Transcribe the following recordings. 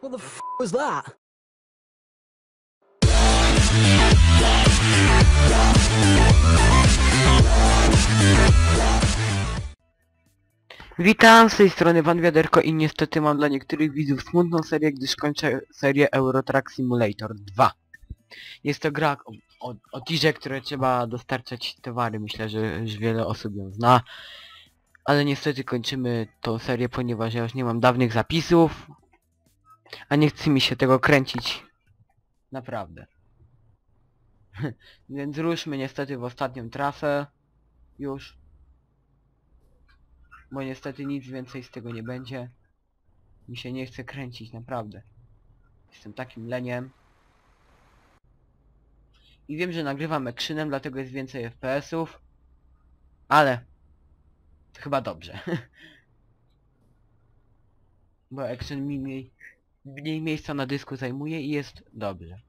What the f was that? Witam, z tej strony Pan Wiaderko i niestety mam dla niektórych widzów smutną serię, gdyż kończę serię Eurotrack Simulator 2. Jest to gra o, o, o tirze, które trzeba dostarczać towary, myślę, że już wiele osób ją zna. Ale niestety kończymy tą serię, ponieważ ja już nie mam dawnych zapisów, a nie chce mi się tego kręcić. Naprawdę. Więc ruszmy niestety w ostatnią trasę. Już bo niestety nic więcej z tego nie będzie. Mi się nie chce kręcić, naprawdę. Jestem takim leniem. I wiem, że nagrywam ekrzynem, dlatego jest więcej FPS-ów. Ale... To chyba dobrze. Bo ekrzyn mi mniej, mniej miejsca na dysku zajmuje i jest dobrze.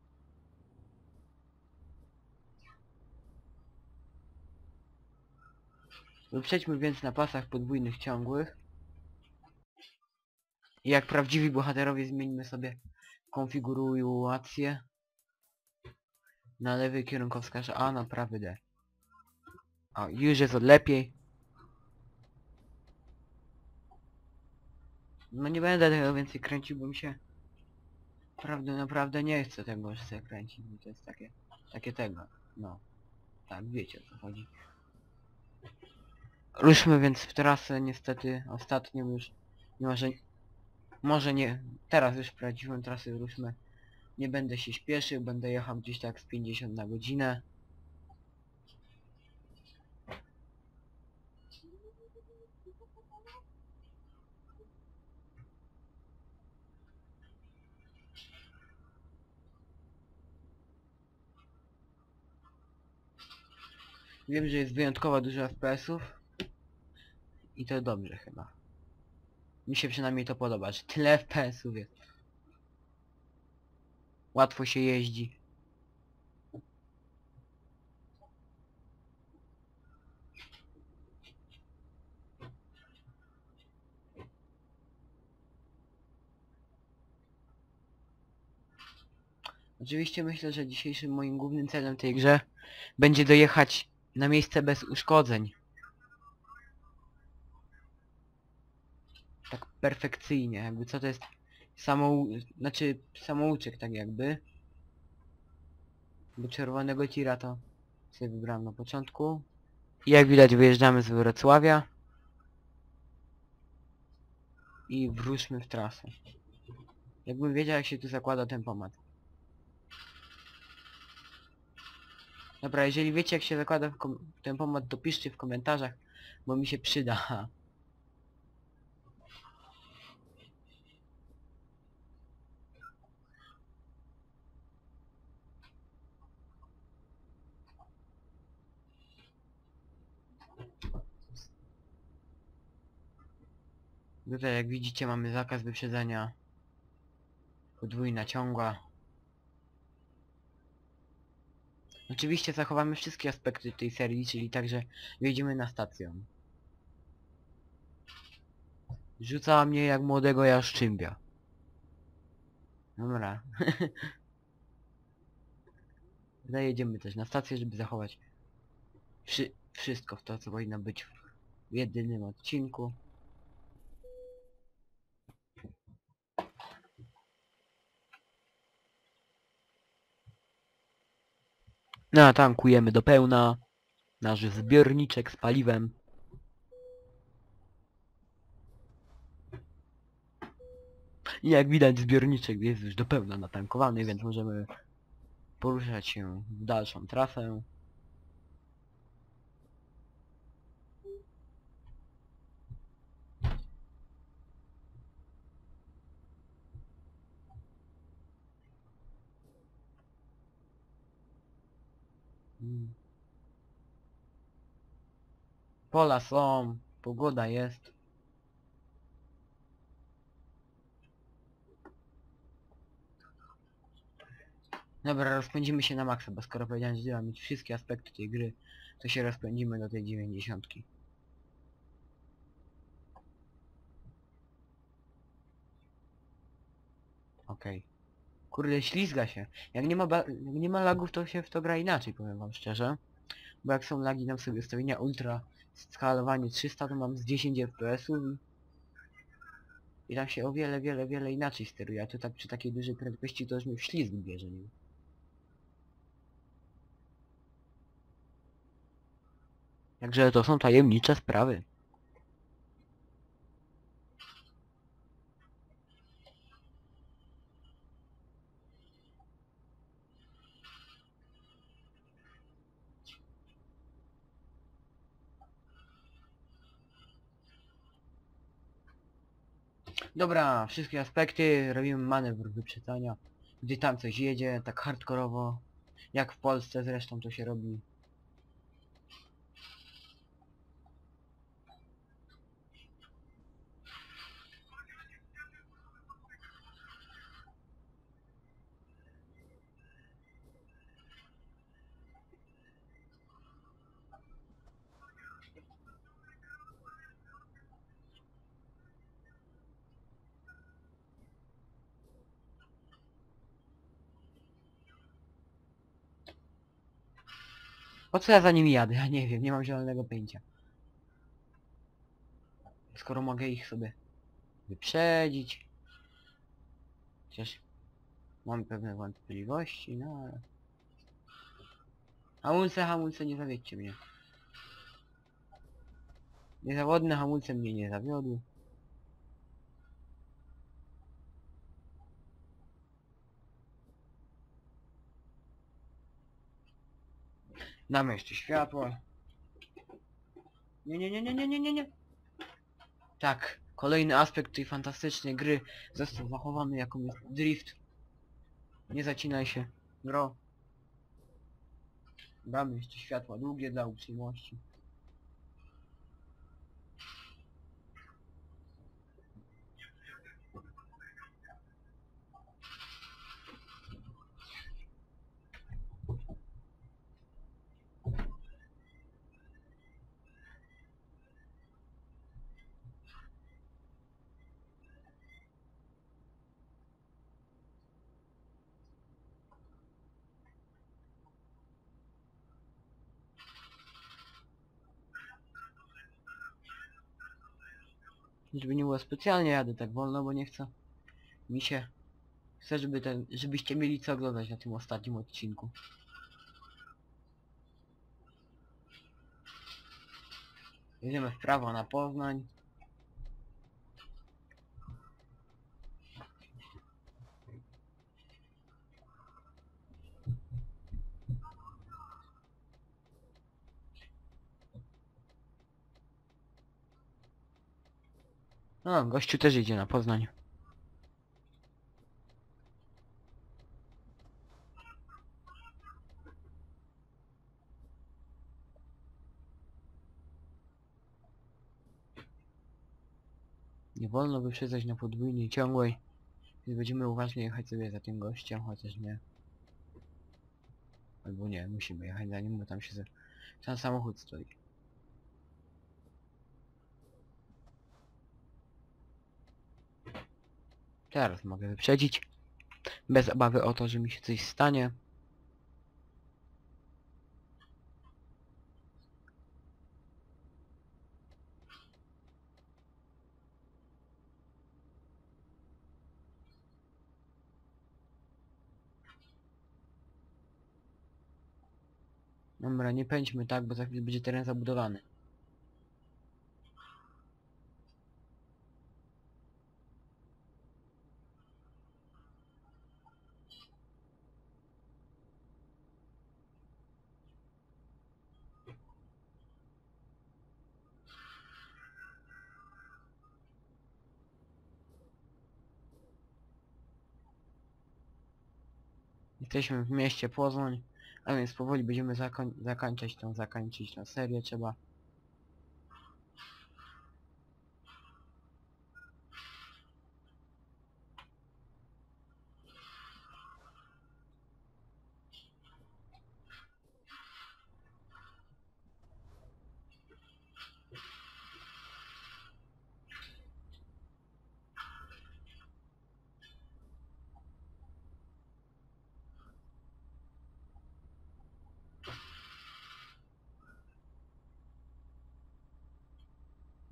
Przejdźmy więc na pasach podwójnych ciągłych. I jak prawdziwi bohaterowie zmieńmy sobie konfigurację na lewy kierunkowskaz A, na prawy D. O, już jest lepiej. No nie będę tego więcej kręcił, bo mi się naprawdę naprawdę nie chce tego sobie kręcić, bo to jest takie, takie tego, no. Tak, wiecie o co chodzi. Ruszmy więc w trasę, niestety ostatnią już, może, może nie, teraz już prawdziwą trasę ruszmy. Nie będę się śpieszył, będę jechał gdzieś tak z 50 na godzinę. Wiem, że jest wyjątkowo dużo FPS-ów. I to dobrze chyba. Mi się przynajmniej to podoba, że tyle FPS-ów jest. Łatwo się jeździ. Oczywiście myślę, że dzisiejszym moim głównym celem tej grze będzie dojechać na miejsce bez uszkodzeń. tak perfekcyjnie, jakby co to jest samou... znaczy samouczek tak jakby. Bo czerwonego tira to sobie wybrałem na początku. I jak widać wyjeżdżamy z Wrocławia. I wróćmy w trasę. Jakbym wiedział jak się tu zakłada tempomat. Dobra, jeżeli wiecie jak się zakłada w tempomat to piszcie w komentarzach, bo mi się przyda. Tutaj jak widzicie mamy zakaz wyprzedzania. Podwójna ciągła. Oczywiście zachowamy wszystkie aspekty tej serii, czyli także wjedziemy na stację. Rzucała mnie jak młodego jaszczymbia. Dobra. Zajedziemy też na stację, żeby zachować wszy wszystko w to, co powinno być w jedynym odcinku. Natankujemy do pełna nasz zbiorniczek z paliwem. I jak widać zbiorniczek jest już do pełna natankowany, więc możemy poruszać się w dalszą trasę. Pola są, pogoda jest. Dobra, rozpędzimy się na maksa, bo skoro powiedziałem, że trzeba mieć wszystkie aspekty tej gry, to się rozpędzimy do tej dziewięćdziesiątki. Okej. Kurde, ślizga się. Jak nie ma jak nie ma lagów, to się w to gra inaczej, powiem wam szczerze. Bo jak są lagi, dam sobie ustawienia ultra, skalowanie 300, to mam z 10 fps-ów i... I tam się o wiele, wiele, wiele inaczej steruje, a tu tak przy takiej dużej prędkości to już mnie w ślizg bierze, nie? Także to są tajemnicze sprawy. Dobra, wszystkie aspekty, robimy manewr wyprzedzania. Gdy tam coś jedzie, tak hardkorowo. Jak w Polsce zresztą to się robi. Po co ja za nimi jadę? Ja nie wiem, nie mam zielonego pojęcia. Skoro mogę ich sobie wyprzedzić. Chociaż mam pewne wątpliwości, no ale... Hamulce, hamulce, nie zawiedźcie mnie. Niezawodne hamulce mnie nie zawiodły. Damy jeszcze światło. Nie, nie, nie, nie, nie, nie, nie, nie. Tak, kolejny aspekt tej fantastycznej gry został zachowany jaką jest drift. Nie zacinaj się, bro. Damy jeszcze światła długie dla uprzejmości. Żeby nie było specjalnie jadę tak wolno, bo nie chcę. Mi się... Chcę, żeby ten, żebyście mieli co oglądać na tym ostatnim odcinku. Jedziemy w prawo na Poznań. No, gościu też idzie na Poznań. Nie wolno wyprzedzać na podwójnej ciągłej. Więc będziemy uważnie jechać sobie za tym gościem, chociaż nie. Albo nie, musimy jechać za nim, bo tam się za... Tam samochód stoi. Teraz mogę wyprzedzić. Bez obawy o to, że mi się coś stanie. Dobra, nie pędźmy tak, bo za chwilę będzie teren zabudowany. Jesteśmy w mieście Poznań, a więc powoli będziemy zakoń zakończyć tą, zakończyć tą serię, trzeba...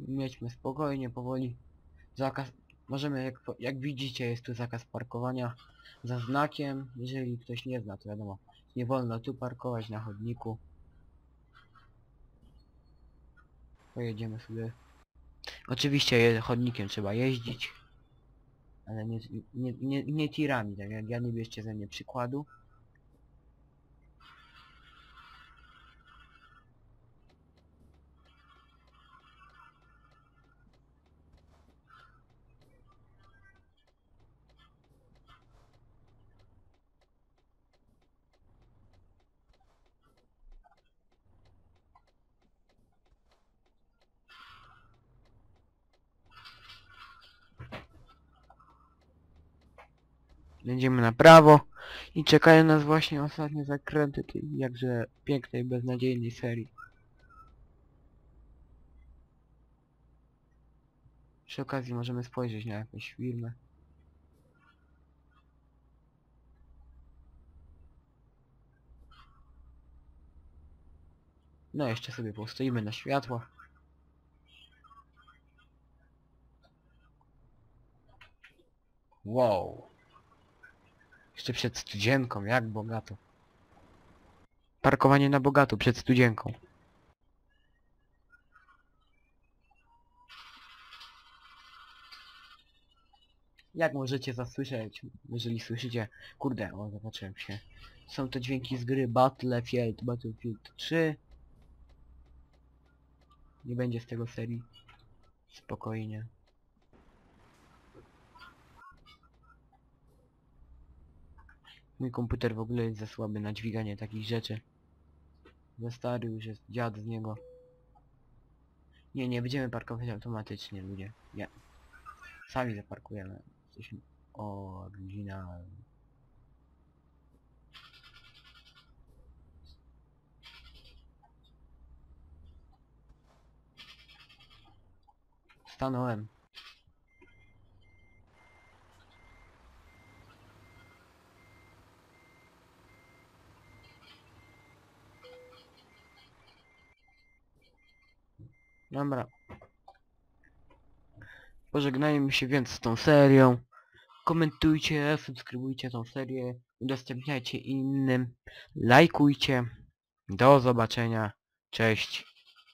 Mieć spokojnie, powoli. Zakaz... Możemy, jak, jak widzicie, jest tu zakaz parkowania za znakiem. Jeżeli ktoś nie zna, to wiadomo, nie wolno tu parkować na chodniku. Pojedziemy sobie. Oczywiście je, chodnikiem trzeba jeździć. Ale nie, nie, nie, nie tirami, tak jak ja nie bierzcie ze mnie przykładu. Będziemy na prawo i czekają nas właśnie ostatnie zakręty tej jakże pięknej, beznadziejnej serii. Przy okazji możemy spojrzeć na jakąś firmę. No jeszcze sobie postoimy na światłach. Wow. Jeszcze przed studzienką, jak bogato. Parkowanie na bogato przed studzienką. Jak możecie zasłyszeć, jeżeli słyszycie... Kurde, o, zobaczyłem się. Są to dźwięki z gry Battlefield, Battlefield 3. Nie będzie z tego serii. Spokojnie. Mój komputer w ogóle jest za słaby na dźwiganie takich rzeczy. Za stary już jest dziad z niego. Nie, nie będziemy parkować automatycznie, ludzie. Nie. Sami zaparkujemy. Jesteśmy... O, godzina... Stanąłem. Dobra. Pożegnajmy się więc z tą serią. Komentujcie, subskrybujcie tą serię, udostępniajcie innym, lajkujcie. Do zobaczenia. Cześć.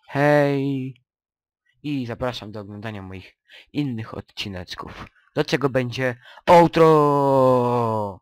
Hej. I zapraszam do oglądania moich innych odcineczków. Do czego będzie outro.